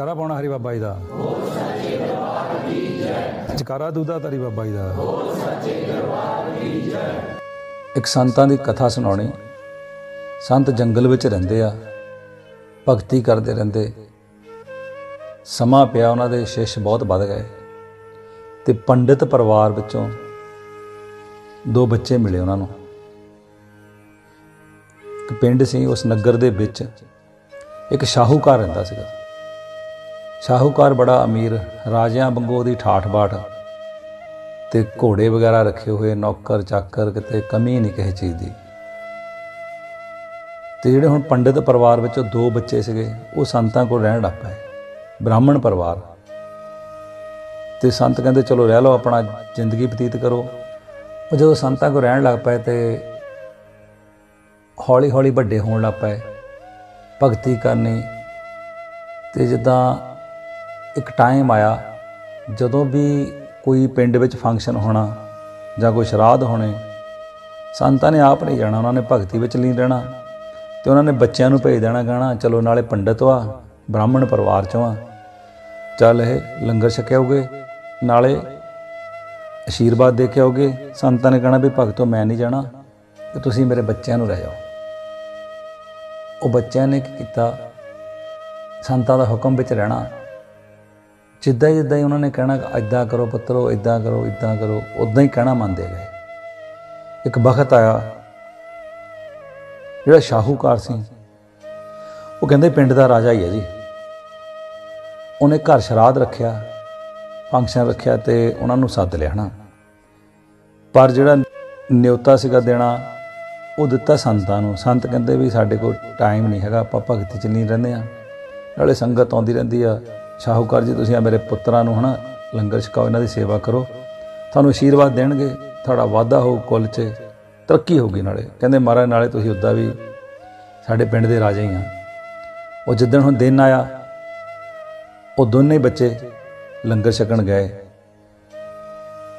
ਜਕਾਰਾ ਪਾਉਣਾ ਹਰੀ ਬਾਬਾ ਜੀ ਦਾ। ਬੋਲ ਸੱਚੇ ਦਰਬਾਰ ਕੀ ਜੈ ਜਕਾਰਾ ਦੂਦਾ ਤਰੀ ਬਾਬਾ ਜੀ ਦਾ। ਬੋਲ ਸੱਚੇ ਦਰਬਾਰ ਕੀ ਜੈ ਇੱਕ ਸੰਤਾਂ ਦੀ ਕਥਾ ਸੁਣਾਉਣੀ। ਸੰਤ ਜੰਗਲ ਵਿੱਚ ਰਹਿੰਦੇ ਆ, ਭਗਤੀ ਕਰਦੇ ਰਹਿੰਦੇ। ਸਮਾਂ ਪਿਆ ਉਹਨਾਂ ਦੇ, ਸ਼ਿਸ਼ ਬਹੁਤ ਵੱਧ ਗਏ। ਤੇ ਪੰਡਿਤ ਪਰਿਵਾਰ ਵਿੱਚੋਂ ਦੋ ਬੱਚੇ ਮਿਲੇ ਉਹਨਾਂ ਨੂੰ। ਇੱਕ ਪਿੰਡ ਸੀ, ਉਸ ਨਗਰ ਦੇ ਵਿੱਚ ਇੱਕ ਸ਼ਾਹੂਕਾਰ ਰਹਿੰਦਾ ਸੀਗਾ। ਸ਼ਾਹੂਕਾਰ ਬੜਾ ਅਮੀਰ, ਰਾਜਿਆਂ ਵਾਂਗੂ ਦੀ ਠਾਠ ਬਾਠ ਤੇ ਘੋੜੇ ਵਗੈਰਾ ਰੱਖੇ ਹੋਏ, ਨੌਕਰ, ਚਾਕਰ, ਕਿਤੇ ਕਮੀ ਨਹੀਂ ਕਿਸੇ ਚੀਜ਼ ਦੀ। ਤੇ ਜਿਹੜੇ ਹੁਣ ਪੰਡਿਤ ਪਰਿਵਾਰ ਵਿੱਚੋਂ ਦੋ ਬੱਚੇ ਸੀਗੇ, ਉਹ ਸੰਤਾਂ ਕੋਲ ਰਹਿਣ ਲੱਗ ਪਏ, ਬ੍ਰਾਹਮਣ ਪਰਿਵਾਰ। ਤੇ ਸੰਤ ਕਹਿੰਦੇ, ਚਲੋ ਰਹਿ ਲਓ, ਆਪਣਾ ਜ਼ਿੰਦਗੀ ਬਤੀਤ ਕਰੋ। ਉਹ ਜਦੋਂ ਸੰਤਾਂ ਕੋਲ ਰਹਿਣ ਲੱਗ ਪਏ ਤੇ ਹੌਲੀ ਹੌਲੀ ਵੱਡੇ ਹੋਣ ਲੱਗ ਪਏ, ਭਗਤੀ ਕਰਨੀ ਤੇ ਜਿੱਦਾਂ ਇੱਕ ਟਾਈਮ ਆਇਆ, ਜਦੋਂ ਵੀ ਕੋਈ ਪਿੰਡ ਵਿੱਚ ਫੰਕਸ਼ਨ ਹੋਣਾ ਜਾਂ ਕੋਈ ਸ਼ਰਾਧ ਹੋਣੇ, ਸੰਤਾਂ ਨੇ ਆਪ ਨਹੀਂ ਜਾਣਾ, ਉਹਨਾਂ ਨੇ ਭਗਤੀ ਵਿੱਚ ਲੀਨ ਰਹਿਣਾ ਤੇ ਉਹਨਾਂ ਨੇ ਬੱਚਿਆਂ ਨੂੰ ਭੇਜ ਦੇਣਾ ਗਾਣਾ, ਚਲੋ ਨਾਲੇ ਪੰਡਤ ਵਾ, ਬ੍ਰਾਹਮਣ ਪਰਿਵਾਰ ਚੋਂ ਆ ਚੱਲ ਇਹ ਲੰਗਰ ਛਕਿਆਓਗੇ, ਨਾਲੇ ਅਸ਼ੀਰਵਾਦ ਦੇ ਕੇ ਆਓਗੇ। ਸੰਤਾਂ ਨੇ ਕਹਣਾ ਵੀ ਭਗਤੋ ਮੈਂ ਨਹੀਂ ਜਾਣਾ, ਤੇ ਤੁਸੀਂ ਮੇਰੇ ਬੱਚਿਆਂ ਨੂੰ ਲੈ ਜਾਓ। ਉਹ ਬੱਚਿਆਂ ਨੇ ਕੀ ਕੀਤਾ? ਸੰਤਾਂ ਦਾ ਹੁਕਮ ਵਿੱਚ ਰਹਿਣਾ। ਜਿੱਦਾਂ ਹੀ ਜਿੱਦਾਂ ਹੀ ਉਹਨਾਂ ਨੇ ਕਹਿਣਾ ਇਦਾਂ ਕਰੋ ਪੁੱਤਰੋ ਇਦਾਂ ਕਰੋ ਇਦਾਂ ਕਰੋ ਉਦਾਂ ਹੀ ਕਹਿਣਾ ਮੰਨਦੇ ਗਏ। ਇੱਕ ਵਕਤ ਆਇਆ, ਜਿਹੜਾ ਸ਼ਾਹੂਕਾਰ ਸੀ, ਉਹ ਕਹਿੰਦੇ, ਪਿੰਡ ਦਾ ਰਾਜਾ ਹੀ ਹੈ ਜੀ। ਉਹਨੇ ਘਰ ਸ਼ਰਾਧ ਰੱਖਿਆ, ਫੰਕਸ਼ਨ ਰੱਖਿਆ ਤੇ ਉਹਨਾਂ ਨੂੰ ਸੱਦ ਲਿਆ, ਹਨਾ। ਪਰ ਜਿਹੜਾ ਨਿਉਤਾ ਸੀਗਾ ਦੇਣਾ, ਉਹ ਦਿੱਤਾ ਸੰਤਾਂ ਨੂੰ। ਸੰਤ ਕਹਿੰਦੇ ਵੀ ਸਾਡੇ ਕੋਲ ਟਾਈਮ ਨਹੀਂ ਹੈਗਾ, ਆਪਾਂ ਭਗਤੀ ਚ ਨਹੀਂ ਰਹਿੰਦੇ ਆ ਨਾਲੇ ਸੰਗਤ ਆਉਂਦੀ ਰਹਿੰਦੀ ਆ। ਸ਼ਾਹੂਕਾਰ ਜੀ, ਤੁਸੀਂ ਆ ਮੇਰੇ ਪੁੱਤਰਾਂ ਨੂੰ ਹਨਾ ਲੰਗਰ ਛਕਾਓ, ਇਹਨਾਂ ਦੀ ਸੇਵਾ ਕਰੋ। ਤੁਹਾਨੂੰ ਆਸ਼ੀਰਵਾਦ ਦੇਣਗੇ, ਤੁਹਾਡਾ ਵਾਧਾ ਹੋਊ ਕੁੱਲ 'ਚ, ਤਰੱਕੀ ਹੋਊਗੀ ਨਾਲੇ। ਕਹਿੰਦੇ, ਮਹਾਰਾਜ, ਨਾਲੇ ਤੁਸੀਂ ਉੱਦਾਂ ਵੀ ਸਾਡੇ ਪਿੰਡ ਦੇ ਰਾਜੇ ਹੀ ਆ। ਉਹ ਜਿੱਦਣ ਹੁਣ ਦਿਨ ਆਇਆ, ਉਹ ਦੋਨੇ ਬੱਚੇ ਲੰਗਰ ਛਕਣ ਗਏ।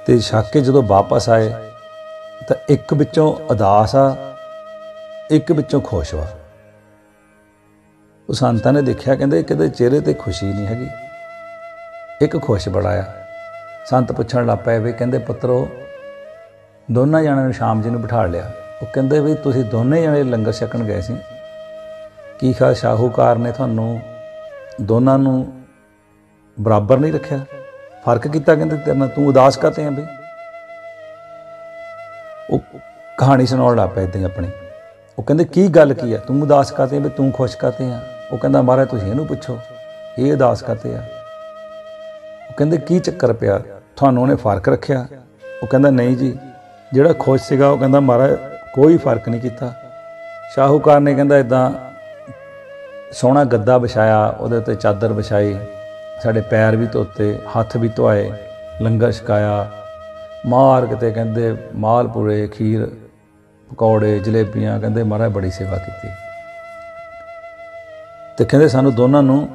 ਤੇ ਛੱਕ ਕੇ ਜਦੋਂ ਵਾਪਸ ਆਏ, ਤਾਂ ਇੱਕ ਵਿੱਚੋਂ ਉਦਾਸ ਆ, ਇੱਕ ਵਿੱਚੋਂ ਖੁਸ਼ ਵਾ। ਉਹ ਸੰਤਾਂ ਨੇ ਦੇਖਿਆ, ਕਹਿੰਦੇ ਕਿਤੇ ਚਿਹਰੇ ਤੇ ਖੁਸ਼ੀ ਨਹੀਂ ਹੈਗੀ। ਇੱਕ ਖੁਸ਼ ਬੜਾ ਆ। ਸੰਤ ਪੁੱਛਣ ਲੱਗ ਪਏ ਵੀ ਕਹਿੰਦੇ, ਪੁੱਤਰੋ, ਦੋਨਾਂ ਜਣਿਆਂ ਨੂੰ ਸ਼ਾਮ ਜੀ ਨੂੰ ਬਿਠਾ ਲਿਆ। ਉਹ ਕਹਿੰਦੇ ਵੀ, ਤੁਸੀਂ ਦੋਨੇ ਜਣੇ ਲੰਗਰ ਛਕਣ ਗਏ ਸੀ। ਕੀ ਖਾ ਸ਼ਾਹੂਕਾਰ ਨੇ ਤੁਹਾਨੂੰ ਦੋਨਾਂ ਨੂੰ ਬਰਾਬਰ ਨਹੀਂ ਰੱਖਿਆ? ਫ਼ਰਕ ਕੀਤਾ ਕਹਿੰਦੇ ਤੇਰੇ ਨਾਲ? ਤੂੰ ਉਦਾਸ ਕਾਤੇ ਆ ਬਈ? ਉਹ ਕਹਾਣੀ ਸੁਣਾਉਣ ਲੱਗ ਪਿਆ ਇਦਾਂ ਆਪਣੀ। ਉਹ ਕਹਿੰਦੇ, ਕੀ ਗੱਲ ਕੀ ਆ? ਤੂੰ ਉਦਾਸ ਕਾਤੇ ਆ ਵੀ ਤੂੰ ਖੁਸ਼ ਕਾਤੇ ਆ? ਉਹ ਕਹਿੰਦਾ ਮਹਾਰਾਜ ਤੁਸੀਂ ਇਹਨੂੰ ਪੁੱਛੋ, ਇਹ ਉਦਾਸ ਕਾਤੇ ਆ? ਉਹ ਕਹਿੰਦੇ, ਕੀ ਚੱਕਰ ਪਿਆ? ਤੁਹਾਨੂੰ ਉਹਨੇ ਫ਼ਰਕ ਰੱਖਿਆ? ਉਹ ਕਹਿੰਦਾ, ਨਹੀਂ ਜੀ, ਜਿਹੜਾ ਖੁਸ਼ ਸੀਗਾ, ਉਹ ਕਹਿੰਦਾ ਮਹਾਰਾਜ ਕੋਈ ਫ਼ਰਕ ਨਹੀਂ ਕੀਤਾ। ਸ਼ਾਹੂਕਾਰ ਨੇ ਕਹਿੰਦਾ ਇਦਾਂ ਸੋਹਣਾ ਗੱਦਾ ਵਿਛਾਇਆ, ਉਹਦੇ ਉੱਤੇ ਚਾਦਰ ਵਿਛਾਈ, ਸਾਡੇ ਪੈਰ ਵੀ ਧੋਤੇ, ਹੱਥ ਵੀ ਧੋਏ ਲੰਗਰ ਛਕਾਇਆ, ਮਾਰ ਕਿਤੇ ਕਹਿੰਦੇ ਮਾਲਪੂਰੇ ਖੀਰ, ਪਕੌੜੇ, ਜਲੇਬੀਆਂ, ਕਹਿੰਦੇ ਮਹਾਰਾਜ ਬੜੀ ਸੇਵਾ ਕੀਤੀ। ਤੇ ਕਹਿੰਦੇ ਸਾਨੂੰ ਦੋਨਾਂ ਨੂੰ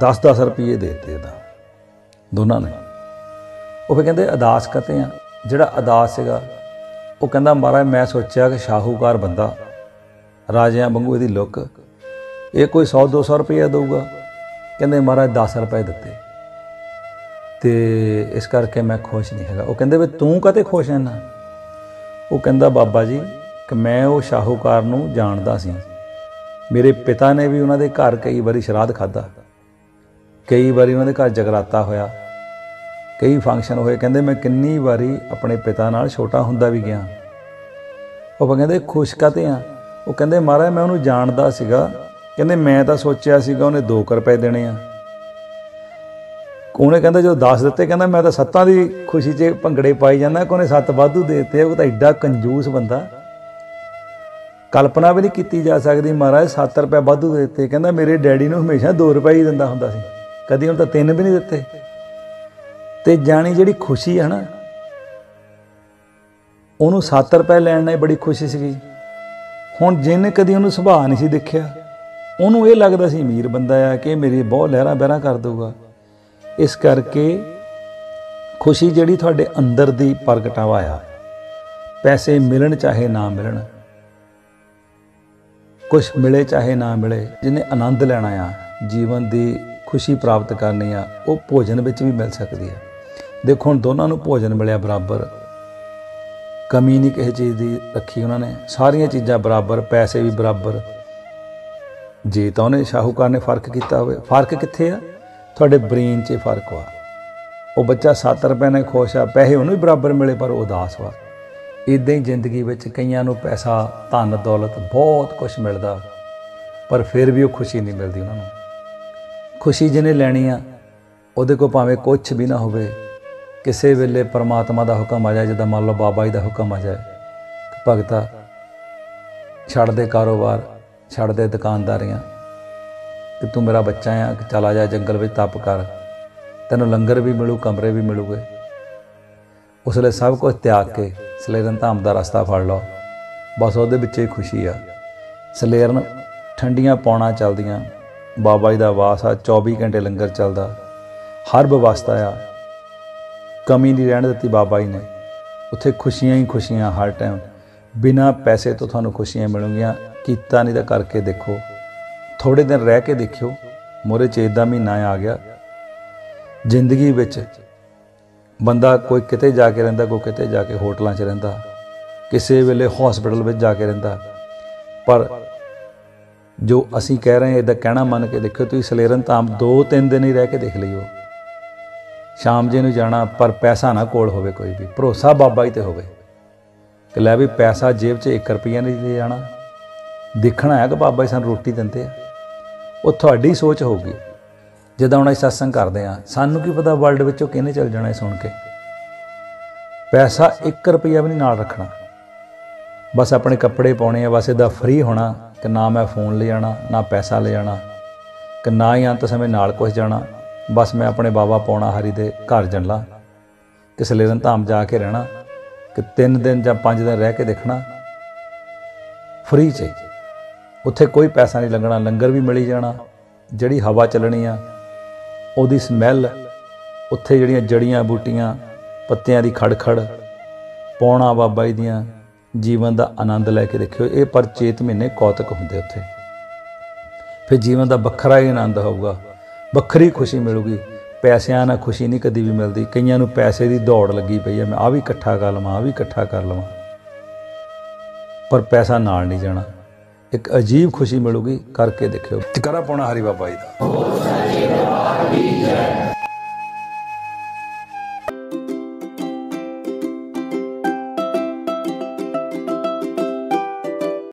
10-10 ਰੁਪਏ ਦੇ ਦਿੱਤੇ ਇਹਦਾ ਦੋਨਾਂ ਨੇ। ਉਹ ਫਿਰ ਕਹਿੰਦੇ ਅਦਾਸ ਕਤੇ ਆ? ਜਿਹੜਾ ਅਦਾਸ ਸੀਗਾ, ਉਹ ਕਹਿੰਦਾ, ਮਹਾਰਾਜ, ਮੈਂ ਸੋਚਿਆ ਕਿ ਸ਼ਾਹੂਕਾਰ ਬੰਦਾ, ਰਾਜਿਆਂ ਵਾਂਗੂ ਇਹਦੀ ਲੁੱਕ, ਇਹ ਕੋਈ 100 200 ਰੁਪਏ ਦਊਗਾ। ਕਹਿੰਦੇ, ਮਹਾਰਾਜ 10 ਰੁਪਏ ਦਿੱਤੇ। ਤੇ ਇਸ ਕਰਕੇ ਮੈਂ ਖੁਸ਼ ਨਹੀਂ ਹੈਗਾ। ਉਹ ਕਹਿੰਦੇ, ਵੀ ਤੂੰ ਕਦੇ ਖੁਸ਼ ਹੈ ਨਾ? ਉਹ ਕਹਿੰਦਾ, ਬਾਬਾ ਜੀ, ਕਿ ਮੈਂ ਉਹ ਸ਼ਾਹੂਕਾਰ ਨੂੰ ਜਾਣਦਾ ਸੀ। ਮੇਰੇ ਪਿਤਾ ਨੇ ਵੀ ਉਹਨਾਂ ਦੇ ਘਰ ਕਈ ਵਾਰੀ ਸ਼ਰਾਧ ਖਾਦਾ ਕਈ ਵਾਰੀ ਉਹਨਾਂ ਦੇ ਘਰ ਜਗਰਾਤਾ ਹੋਇਆ। ਕਈ ਫੰਕਸ਼ਨ ਹੋਏ। ਕਹਿੰਦੇ ਮੈਂ ਕਿੰਨੀ ਵਾਰੀ ਆਪਣੇ ਪਿਤਾ ਨਾਲ ਛੋਟਾ ਹੁੰਦਾ ਵੀ ਗਿਆ। ਉਹ ਕਹਿੰਦੇ ਖੁਸ਼ ਕਾਤੇ ਆ? ਉਹ ਕਹਿੰਦੇ, ਮਹਾਰਾਜ, ਮੈਂ ਉਹਨੂੰ ਜਾਣਦਾ ਸੀਗਾ। ਕਹਿੰਦੇ, ਮੈਂ ਤਾਂ ਸੋਚਿਆ ਸੀਗਾ ਉਹਨੇ 2 ਰੁਪਏ ਦੇਣੇ ਆ। ਉਹਨੇ ਕਹਿੰਦਾ, ਜਦੋਂ 10 ਦਿੱਤੇ, ਕਹਿੰਦਾ, ਮੈਂ ਤਾਂ ਸੱਤਾਂ ਦੀ ਖੁਸ਼ੀ 'ਚ ਭੰਗੜੇ ਪਾਈ ਜਾਂਦਾ। ਕੋਨੇ ਸੱਤ ਵਾਧੂ ਦੇ ਦਿੱਤੇ। ਉਹ ਤਾਂ ਐਡਾ ਕੰਜੂਸ ਬੰਦਾ। ਕਲਪਨਾ ਵੀ ਨਹੀਂ ਕੀਤੀ ਜਾ ਸਕਦੀ। ਮਹਾਰਾਜ 7 ਰੁਪਏ ਵਾਧੂ ਦੇ ਦਿੱਤੇ। ਕਹਿੰਦਾ ਮੇਰੇ ਡੈਡੀ ਨੂੰ ਹਮੇਸ਼ਾ 2 ਰੁਪਏ ਹੀ ਦਿੰਦਾ ਹੁੰਦਾ ਸੀ। ਕਦੀ ਉਹਨੂੰ ਤਾਂ 3 ਵੀ ਨਹੀਂ ਦਿੱਤੇ। ਤੇ ਜਾਣੀ ਜਿਹੜੀ ਖੁਸ਼ੀ ਹੈ ਨਾ, ਉਹਨੂੰ 7 ਰੁਪਏ ਲੈਣ ਨਾਲ ਬੜੀ ਖੁਸ਼ੀ ਸੀਗੀ। ਹੁਣ ਜਿਹਨੇ ਕਦੀ ਉਹਨੂੰ ਸੁਭਾਅ ਨਹੀਂ ਸੀ ਦੇਖਿਆ, ਉਹਨੂੰ ਇਹ ਲੱਗਦਾ ਸੀ, ਅਮੀਰ ਬੰਦਾ ਆ ਕਿ ਮੇਰੀ ਬਹੁਤ ਲਹਿਰਾਂ ਬਹਿਰਾਂ ਕਰ ਦਊਗਾ। ਇਸ ਕਰਕੇ ਖੁਸ਼ੀ ਜਿਹੜੀ ਤੁਹਾਡੇ ਅੰਦਰ ਦੀ ਪ੍ਰਗਟਾਵਾ ਆ। ਪੈਸੇ ਮਿਲਣ ਚਾਹੇ ਨਾ ਮਿਲਣ ਕੁਝ ਮਿਲੇ ਚਾਹੇ ਨਾ ਮਿਲੇ ਜਿਹਨੇ ਆਨੰਦ ਲੈਣਾ ਆ ਜੀਵਨ ਦੀ ਖੁਸ਼ੀ ਪ੍ਰਾਪਤ ਕਰਨੀ ਆ, ਉਹ ਭੋਜਨ ਵਿੱਚ ਵੀ ਮਿਲ ਸਕਦੀ ਹੈ ਦੇਖੋ, ਹੁਣ ਦੋਨਾਂ ਨੂੰ ਭੋਜਨ ਮਿਲਿਆ ਬਰਾਬਰ। ਕਮੀ ਨਹੀਂ ਕਿਸੇ ਚੀਜ਼ ਦੀ ਰੱਖੀ ਉਹਨਾਂ ਨੇ। ਸਾਰੀਆਂ ਚੀਜ਼ਾਂ ਬਰਾਬਰ, ਪੈਸੇ ਵੀ ਬਰਾਬਰ। ਜੇ ਤਾਂ ਉਹਨੇ ਸ਼ਾਹੂਕਾਰ ਨੇ ਫ਼ਰਕ ਕੀਤਾ ਹੋਵੇ। ਫ਼ਰਕ ਕਿੱਥੇ ਆ? ਤੁਹਾਡੇ ਬ੍ਰੇਨ 'ਚ ਫ਼ਰਕ ਵਾ। ਉਹ ਬੱਚਾ 7 ਰੁਪਏ ਨਾਲ ਖੁਸ਼ ਆ, ਪੈਸੇ ਉਹਨੂੰ ਵੀ ਬਰਾਬਰ ਮਿਲੇ, ਪਰ ਉਹ ਉਦਾਸ ਵਾ। ਇਦਾਂ ਹੀ ਜ਼ਿੰਦਗੀ ਵਿੱਚ ਕਈਆਂ ਨੂੰ ਪੈਸਾ, ਧਨ, ਦੌਲਤ ਬਹੁਤ ਕੁਝ ਮਿਲਦਾ, ਪਰ ਫਿਰ ਵੀ ਉਹ ਖੁਸ਼ੀ ਨਹੀਂ ਮਿਲਦੀ ਉਹਨਾਂ ਨੂੰ। ਖੁਸ਼ੀ ਜਿਹਨੇ ਲੈਣੀ ਆ, ਉਹਦੇ ਕੋਲ ਭਾਵੇਂ ਕੁਝ ਵੀ ਨਾ ਹੋਵੇ, ਕਿਸੇ ਵੇਲੇ ਪਰਮਾਤਮਾ ਦਾ ਹੁਕਮ ਆ ਜਾਏ, ਜਿੱਦਾਂ ਮੰਨ ਲਓ ਬਾਬਾ ਜੀ ਦਾ ਹੁਕਮ ਆ ਜਾਏ ਭਗਤਾ, ਛੱਡ ਦੇ ਕਾਰੋਬਾਰ, ਛੱਡ ਦੇ ਦੁਕਾਨਦਾਰੀਆਂ, ਕਿ ਤੂੰ ਮੇਰਾ ਬੱਚਾ ਆ ਕਿ ਚਲਾ ਜਾ ਜੰਗਲ ਵਿੱਚ ਤਪ ਕਰ, ਤੈਨੂੰ ਲੰਗਰ ਵੀ ਮਿਲੂ, ਕਮਰੇ ਵੀ ਮਿਲੂਗੇ। ਉਸ ਲਈ ਸਭ ਕੁਝ ਤਿਆਗ ਕੇ ਸਲੇਰਨ ਧਾਮ ਦਾ ਰਸਤਾ ਫੜ ਲਓ। ਬਸ ਉਹਦੇ ਵਿੱਚ ਹੀ ਖੁਸ਼ੀ ਆ। ਸਲੇਰਨ ਠੰਡੀਆਂ ਪੌਣਾ ਚੱਲਦੀਆਂ। ਬਾਬਾ ਜੀ ਦਾ ਵਾਸ ਆ 24 ਘੰਟੇ ਲੰਗਰ ਚੱਲਦਾ। ਹਰ ਵਿਵਸਥਾ ਆ। ਕਮੀ ਨਹੀਂ ਰਹਿਣ ਦਿੱਤੀ ਬਾਬਾ ਜੀ ਨੇ। ਉੱਥੇ ਖੁਸ਼ੀਆਂ ਹੀ ਖੁਸ਼ੀਆਂ ਹਰ ਟਾਈਮ। ਬਿਨਾ ਪੈਸੇ ਤੋਂ ਤੁਹਾਨੂੰ ਖੁਸ਼ੀਆਂ ਮਿਲਣਗੀਆਂ। ਕੀਤਾ ਨਹੀਂ ਤਾਂ ਕਰਕੇ ਦੇਖੋ। ਥੋੜੇ ਦਿਨ ਰਹਿ ਕੇ ਦੇਖਿਓ। ਮੋਰੇ ਚੇਤ ਦਾ ਮਹੀਨਾ ਆ ਗਿਆ। ਜ਼ਿੰਦਗੀ ਵਿੱਚ ਬੰਦਾ ਕੋਈ ਕਿਤੇ ਜਾ ਕੇ ਰਹਿੰਦਾ, ਕੋਈ ਕਿਤੇ ਜਾ ਕੇ ਹੋਟਲਾਂ 'ਚ ਰਹਿੰਦਾ, ਕਿਸੇ ਵੇਲੇ ਹਸਪੀਟਲ ਵਿੱਚ ਜਾ ਕੇ ਰਹਿੰਦਾ। ਪਰ ਜੋ ਅਸੀਂ ਕਹਿ ਰਹੇ ਹਾਂ, ਇਹਦਾ ਕਹਿਣਾ ਮੰਨ ਕੇ ਦੇਖਿਓ ਤੁਸੀਂ ਸਲੇਰਨ ਧਾਮ 2-3 ਦਿਨ ਹੀ ਰਹਿ ਕੇ ਦੇਖ ਲਈਓ। ਸ਼ਾਮ ਜੇ ਨੂੰ ਜਾਣਾ, ਪਰ ਪੈਸਾ ਨਾ ਕੋਲ ਹੋਵੇ ਕੋਈ ਵੀ, ਭਰੋਸਾ ਬਾਬਾ ਜੀ ਤੇ ਹੋਵੇ। ਕਿ ਲੈ ਵੀ ਪੈਸਾ ਜੇਬ 'ਚ 1 ਰੁਪਿਆ ਨਹੀਂ ਲੈ ਜਾਣਾ। ਦੇਖਣਾ ਹੈ ਕਿ ਬਾਬਾ ਜੀ ਸਾਨੂੰ ਰੋਟੀ ਦਿੰਦੇ ਆ। ਉਹ ਤੁਹਾਡੀ ਸੋਚ ਹੋਊਗੀ। ਜਦੋਂ ਹੁਣ ਅਸੀਂ ਸਤਸੰਗ ਕਰਦੇ ਆ ਸਾਨੂੰ ਕੀ ਪਤਾ ਵਰਲਡ ਵਿੱਚੋਂ ਕਿਹਨੇ ਚੱਲ ਜਾਣਾ ਇਹ ਸੁਣ ਕੇ। ਪੈਸਾ 1 ਰੁਪਿਆ ਵੀ ਨਹੀਂ ਨਾਲ ਰੱਖਣਾ। ਬਸ ਆਪਣੇ ਕੱਪੜੇ ਪਾਉਣੇ ਆ, ਬਸ ਇਹਦਾ ਫ੍ਰੀ ਹੋਣਾ, ਕਿ ਨਾ ਮੈਂ ਫੋਨ ਲੈ ਜਾਣਾ ਨਾ ਪੈਸਾ ਲੈ ਜਾਣਾ ਕਿ ਨਾ ਹੀ ਅੰਤ ਸਮੇਂ ਨਾਲ ਕੁਝ ਜਾਣਾ। ਬਸ ਮੈਂ ਆਪਣੇ ਬਾਬਾ ਪੌਣਾ ਹਰੀ ਦੇ ਘਰ ਜੰਲਾ ਕਿ ਸਲੇਰਨ ਧਾਮ ਜਾ ਕੇ ਰਹਿਣਾ, ਕਿ 3 ਦਿਨ ਜਾਂ 5 ਦਿਨ ਰਹਿ ਕੇ ਦੇਖਣਾ। ਫ੍ਰੀ ਚ ਉੱਥੇ ਕੋਈ ਪੈਸਾ ਨਹੀਂ ਲੱਗਣਾ ਲੰਗਰ ਵੀ ਮਿਲੀ ਜਾਣਾ, ਜਿਹੜੀ ਹਵਾ ਚੱਲਣੀ ਆ ਉਹਦੀ ਸਮੈਲ, ਉੱਥੇ ਜਿਹੜੀਆਂ ਜੜੀਆਂ ਬੂਟੀਆਂ, ਪੱਤਿਆਂ ਦੀ ਖੜਖੜ, ਪੌਣਾ ਬਾਬਾ ਜੀ ਦੀਆਂ ਜੀਵਨ ਦਾ ਆਨੰਦ ਲੈ ਕੇ ਦੇਖਿਓ, ਇਹ ਪਰ ਚੇਤ ਮਹੀਨੇ ਕੌਤਕ ਹੁੰਦੇ ਉੱਥੇ। ਫਿਰ ਜੀਵਨ ਦਾ ਵੱਖਰਾ ਹੀ ਆਨੰਦ ਹੋਊਗਾ। ਵੱਖਰੀ ਖੁਸ਼ੀ ਮਿਲੂਗੀ। ਪੈਸਿਆਂ ਨਾਲ ਖੁਸ਼ੀ ਨਹੀਂ ਕਦੀ ਵੀ ਮਿਲਦੀ। ਕਈਆਂ ਨੂੰ ਪੈਸੇ ਦੀ ਦੌੜ ਲੱਗੀ ਪਈ ਹੈ ਮੈਂ ਆ ਵੀ ਇਕੱਠਾ ਕਰ ਲਵਾਂ ਆ ਵੀ ਇਕੱਠਾ ਕਰ ਲਵਾਂ। ਪਰ ਪੈਸਾ ਨਾਲ ਨਹੀਂ ਜਾਣਾ। ਇੱਕ ਅਜੀਬ ਖੁਸ਼ੀ ਮਿਲੂਗੀ ਕਰਕੇ ਦੇਖਿਓ। ਟਿਕਾਰਾ ਪਾਉਣਾ ਹਰੀ ਬਾਬਾ ਜੀ ਦਾ।